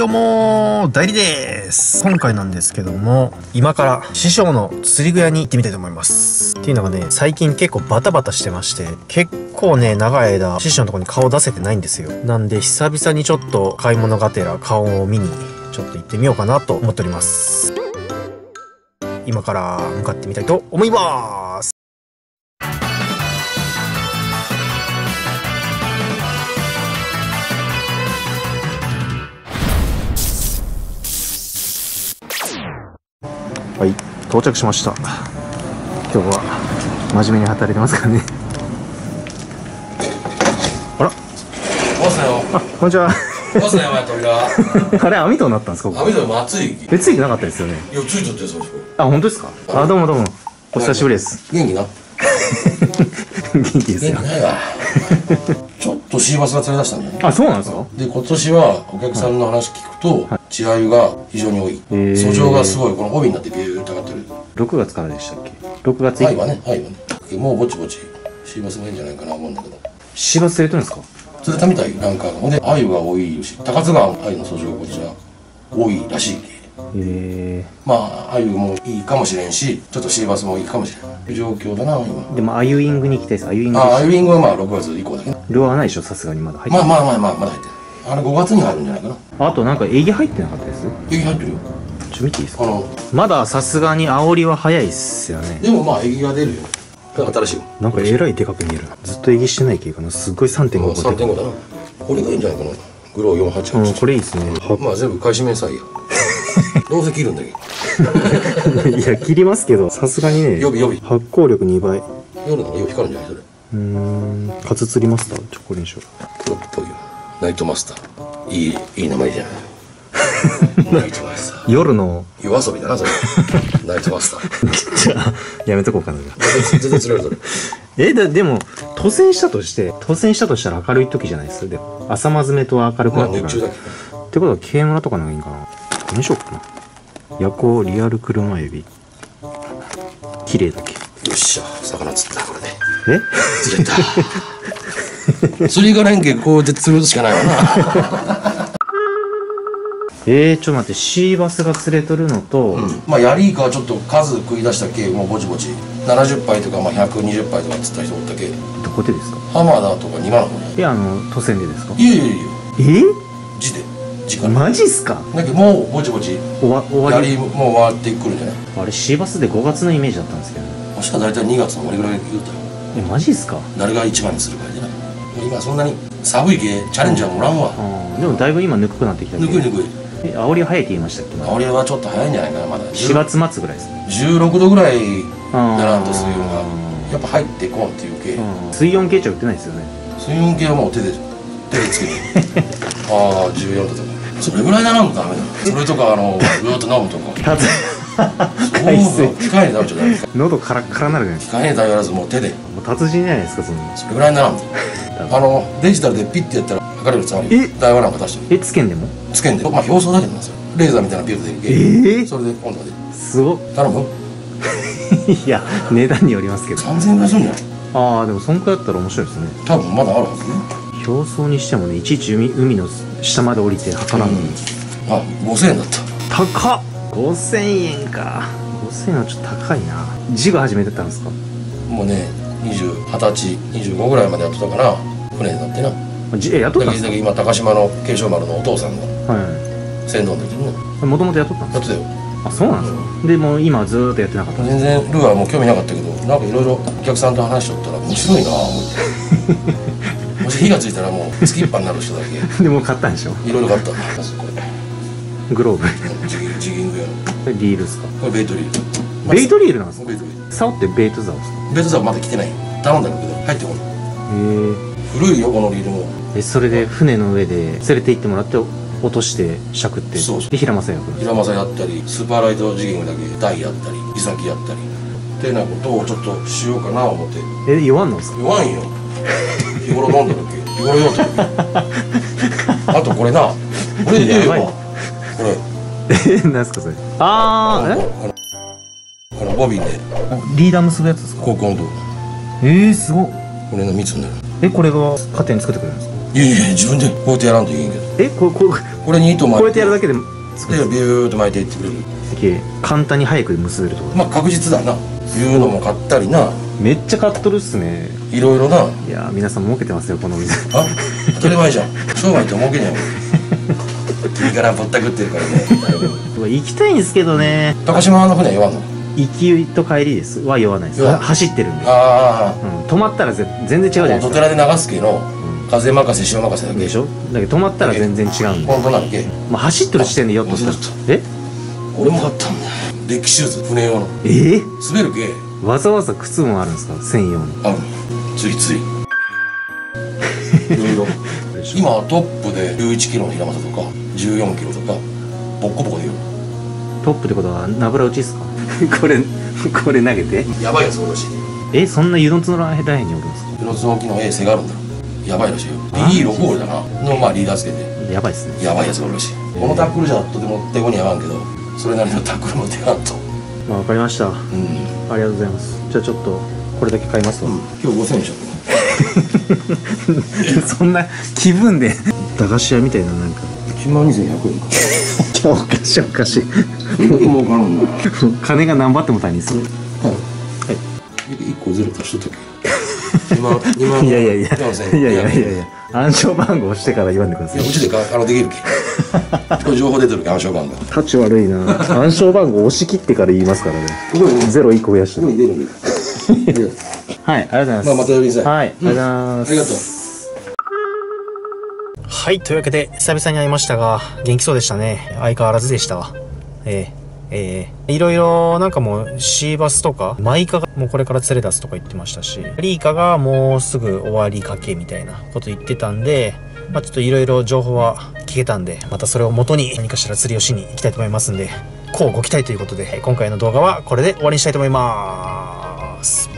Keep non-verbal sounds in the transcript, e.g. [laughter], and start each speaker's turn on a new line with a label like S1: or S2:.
S1: どうも代理です。今回なんですけども今から師匠の釣り具屋に行ってみたいと思います。っていうのがね最近結構バタバタしてまして結構ね長い間師匠のとこに顔出せてないんですよ。なんで久々にちょっと買い物がてら顔を見にちょっと行ってみようかなと思っております。今から向かってみたいと思います。はい。到着しました。今日は真面目に働いてますからね。あら。あこんにちは。[laughs] あれ網戸になったんですか？
S2: 網戸も熱い。い。
S1: えついてなかったですよね。
S2: や、ついちゃってる、それ。
S1: あ本当ですか？あどうもどうも。お久しぶりです。
S2: 元気な。[laughs]
S1: 元気ですよ。
S2: 元気ないわ。とシーバスが釣れ出したんだよね。
S1: あそうなんですか？
S2: で、今年はお客さんの話聞くと、血合いが非常に多い。
S1: へー
S2: 訴状がすごい、この帯になってビューって上がってる。
S1: 6月からでしたっけ？6月
S2: 愛はね、愛はね。もうぼちぼち、シーバスもいいんじゃないかな思うんだけど。
S1: 4月釣れてるんですか？
S2: 釣れたみたい、なんか。ほんで、愛が多いし、高津川愛の訴状がこっちは多いらしい。
S1: へ
S2: まあ、アユもいいかもしれんし、ちょっとシーバスもいいかもしれない。状況だな、今。
S1: えでもアユイングに行きたいですアユイング
S2: あ、アイウィングはまあ6月以降だけど。
S1: ルアーはないでしょさすがにまだ入って
S2: まあ
S1: ない
S2: まあまあまあ、まだ入ってる。あれ5月に入るんじゃないかな。
S1: あとなんかエギ入ってなかったです？
S2: エギ入ってるよ。
S1: ちょっと見ていいですか？
S2: あの、
S1: まださすがに煽りは早いっすよね
S2: でもまあ、エギが出るよ。新しいよ。
S1: なんかえらいでかく見えるずっとエギしてない系かなすっごい3.5個でかい
S2: 3.5だな。これがいいんじゃないかな。グロー
S1: うん
S2: 488。
S1: これいいですね
S2: まあ全部返し明細や。どうせ切るんだけど。[laughs]
S1: いや切りますけどさすがにね
S2: 予備予備。
S1: 発光力2倍う
S2: 夜の夜光るんじゃない？それ。
S1: ーんカツ釣りマスターチョコレンショ
S2: プロっぽいよ。ナイトマスター。いい、いい名前じゃない？[laughs] ナイトマスター。
S1: 夜の
S2: 夜遊びだな、それ。ナイトマスター。
S1: じゃあやめとこうかな
S2: 全然釣れる、[laughs] それ。
S1: えだでも当選したとして当選したとしたら明るい時じゃないです？でも朝まずめと明るく
S2: まあ
S1: なってから、
S2: 日中だけ
S1: ってことは軽村とかの方がいいんかなどれにしようかな夜行リアル車エビ綺麗だけ
S2: ど。よっしゃ、魚釣った、これで。
S1: え？
S2: 釣れた。釣りがないんけ、こうで釣るしかないわな。[laughs]
S1: えー、ちょっと待ってシーバスが釣れとるのと、
S2: まあ、ヤリイカはちょっと数食い出したけ、もうぼちぼち。70杯とか、まあ、120杯とか釣った人おったけ。
S1: どこでですか？
S2: 浜田とか2万の。
S1: いやあの都線でですか？
S2: いやいやいや、
S1: え？
S2: 字で。
S1: マジっすか？
S2: だけど、もうぼちぼち、
S1: 終わ終わり？
S2: もう回ってくるんじゃない
S1: あれシーバスで5月のイメージだったんですけど。
S2: もしか大体2月の終わりぐらい言うたよ。
S1: えマジっすか？
S2: 誰が一番にするかじゃない。今そんなに寒いけ、チャレンジャーもらんわ。
S1: あーでもだいぶ今ぬくくなってきた
S2: ぬくいぬく。い。
S1: え煽りは早いって言いましたっけ？まだ
S2: 俺はちょっと早いんじゃないかな、まだ。
S1: 4月末ぐらいです。ね
S2: 16度ぐらいだなと水温がやっぱ入ってこんっていう系。
S1: うん水温計値は売ってないですよね。
S2: 水温計はもう手で手でつけて。[laughs] ああ14度とかそれぐらいならんとダメだ。それとかあのぐーっと飲むとか
S1: 海水
S2: 機械で食べちゃダメ。
S1: 喉カラッカラなるじゃないです
S2: 機械で食べらずもう手で。
S1: かもう達人じゃないですかそんな
S2: それぐらいならんとあのデジタルでピッてやったら測れるつもり
S1: え？
S2: 台湾なんか出して。る
S1: え？つけんでも？
S2: つけんで。まあ表層だけどなそれレーザーみたいなピルで。
S1: えー？
S2: それで温度が出る
S1: すごっ。
S2: 頼む？[laughs]
S1: いや値段によりますけど。
S2: 3000円ぐらいするんじゃない？
S1: ああでもそんくらいだったら面白いですね。
S2: 多分まだあるはずね
S1: 表層にしてもねいちいち海海の下まで降りて測らんの。に、
S2: あ5000円だった。
S1: 高っ。5000円か。5000円はちょっと高いな。ジグ始めてたんですか？
S2: もうね20 20歳25ぐらいまでやってたから船に乗ってな。
S1: え雇っ
S2: だ
S1: たんです
S2: けど今高島の慶祥丸のお父さんが
S1: かは
S2: 船頭の時に
S1: もともと雇ったんです
S2: やってたよ。
S1: かあそうなんですか、でもう今ずーっとやってなかった
S2: 全然ルアーも興味なかったけどなんかいろいろお客さんと話しとったら面白いなぁ思って火がついたらもうスキッパーになる人だけ。[laughs]
S1: でもう買ったんでしょ？
S2: いろいろ買った。まずこれ
S1: グローブ。
S2: ジギング用の
S1: リールですか？
S2: これベイトリー。ル
S1: ベイトリールなんですか？
S2: ベイトリー。
S1: 竿ってベイト竿ですか？
S2: ルベイトザはまだ来てない。頼んだんだけど入ってこない。
S1: へ
S2: 古いよこのリールも。
S1: ええそれで船の上で連れて行ってもらって落としてしゃくって？
S2: そうそう。
S1: で平正役
S2: 平正やったりスーパーライトジギングだけ台やったりイサキやったり。ってなことをちょっとしようかな思って。
S1: え弱んのですか？
S2: 弱いんよ。日頃飲んだ時。日頃酔った時。あとこれな。これで言え
S1: やばい。
S2: ばこれ。
S1: えなんすかそれ？あー
S2: あのこのボビンで
S1: えリーダー結ぶやつですか？
S2: 高校のとこ
S1: えー、すごっ。
S2: これの蜜になる。
S1: えこれが勝手に作ってくれるんですか？
S2: いやいや自分でこうやってやらんといけんけど。
S1: えここ
S2: これに糸巻いて。
S1: こうやってやるだけで
S2: でビューっと巻いていってくれる。
S1: 簡単に早く結べると
S2: まあ確実だないうのも買ったりな。
S1: めっちゃ買っとるっすね。
S2: いろいろな。い
S1: やー皆さん儲けてますよこのお店。
S2: あ当たり前じゃん。商売って儲けねえよ君からぼったくってるからね。
S1: 行きたいんですけどね。
S2: 高島の船は酔わんの？
S1: 行きと帰りです。は酔わないです。走ってるんで、
S2: あ
S1: うん、止まったらぜ全然違うじゃない
S2: あお
S1: ですか。
S2: 寺で流すけの風任せ潮任せだけ。
S1: でしょ？だけど止まったら全然違うんで、
S2: 本当なんけ？
S1: まあ、走ってる時点で酔っとった。え？
S2: 俺も買ったんだよデッキシューズ船用の。
S1: え？ー、
S2: 滑るけ
S1: わざわざ靴もあるんですか？専用の。
S2: ある。ついつい。いろいろ。[laughs] 今トップで11キロの平正とか14キロとかボッコボコでよ
S1: トップってことはナブラ打ちですか？[laughs] これ [laughs] これ投げて。
S2: やばいやつおるらし。い
S1: えそんな湯の津のらへんにおるんですか？
S2: プロツの機能 A 性があるんだろやばいらしいよ。
S1: あ
S2: E6 ゴールだな。のまあリーダーつけて。
S1: やばいっすね。
S2: やばいやつがおるらし。いこのタックルじゃとても手こに合わんけどそれなりのタックルも手がんと。
S1: まあわかりました。あ
S2: うん、
S1: りがとうございます。じゃあちょっとこれだけ買いますわ、
S2: 今日5000円でしょ。[laughs]
S1: そんな気分で。駄菓子屋みたいななんか。
S2: 1万2100円か。
S1: いやおかしいおかしい
S2: 儲かるんだ。[laughs]
S1: 金が何バっても足りんすよ
S2: はい。1個ゼロ足しとったけ2万2万
S1: いやいやいや。
S2: 4000
S1: いやいやいやいや。暗証番号押してから言わんでください。
S2: いやうちでかあのできるけ。[laughs] これ情報出てるけ暗証番号。
S1: タチ悪いな。暗証番号押し切ってから言いますからね。ゼロ1個増やして。[laughs] はいありがとうございます。
S2: まあまた呼びなさい。
S1: はいありがとうございます。
S2: ありがとう。
S1: はい、というわけで、久々に会いましたが、元気そうでしたね。相変わらずでしたわ。えええーいろいろ、なんかもう、シーバスとか、マイカがもうこれから連れ出すとか言ってましたし、リーカがもうすぐ終わりかけみたいなこと言ってたんで、まあちょっといろいろ情報は聞けたんで、またそれを元に何かしら釣りをしに行きたいと思いますんで、こうご期待ということで、今回の動画はこれで終わりにしたいと思います。